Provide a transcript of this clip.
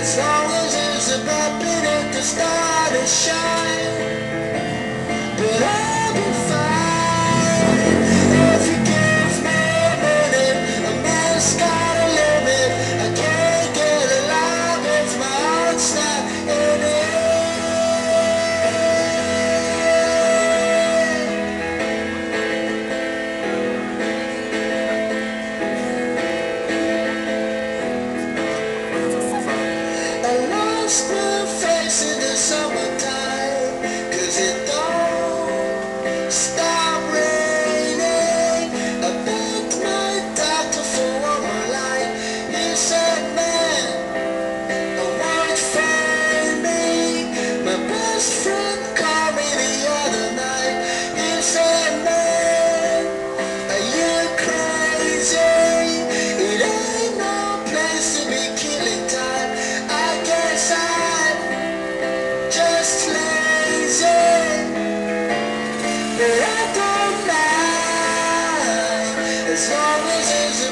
as long as there's a bumping at the start to shine. I lost face in the summertime. But I don't mind As long as it's